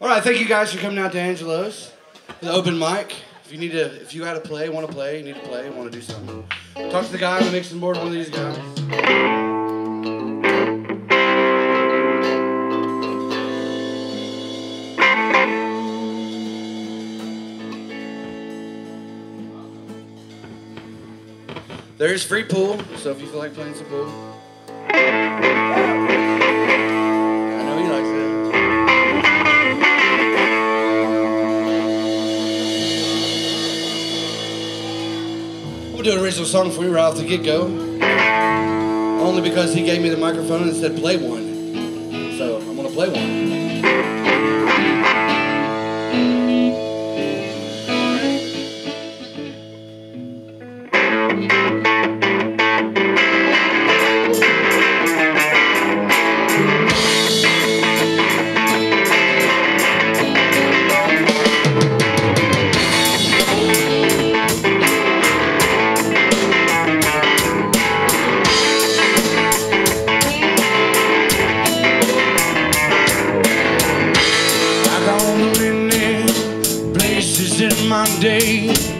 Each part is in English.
All right, thank you guys for coming out to Angelo's. The open mic. If you need to, if you got to play, want to play, you need to play, want to do something. Talk to the guy on the mixing board, one of these guys. There's free pool, so if you feel like playing some pool. Do an original song for you right off the get go. Only because he gave me the microphone and said play one. So I'm gonna play one. My day.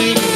Without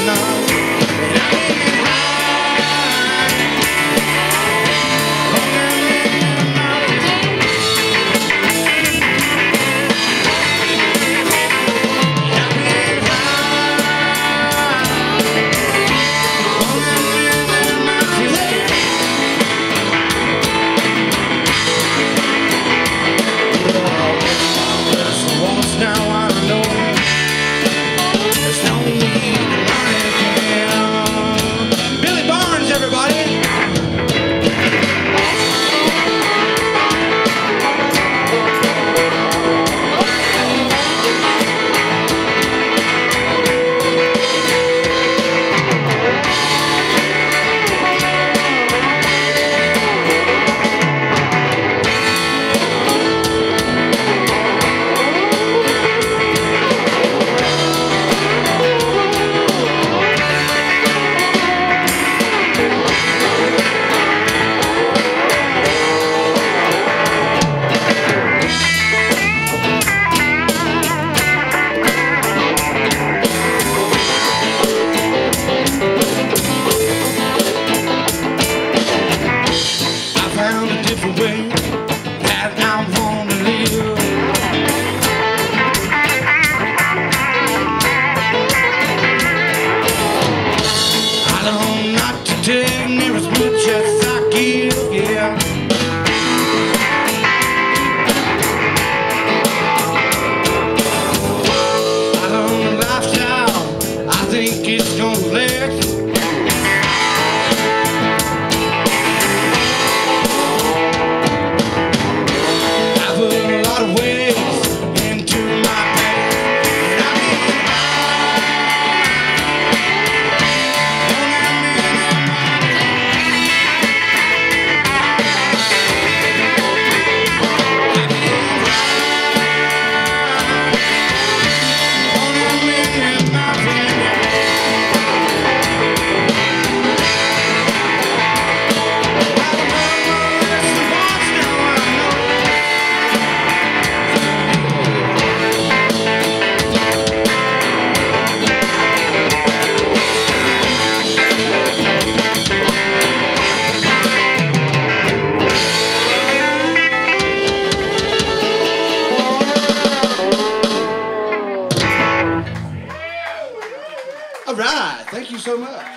Thank you so much.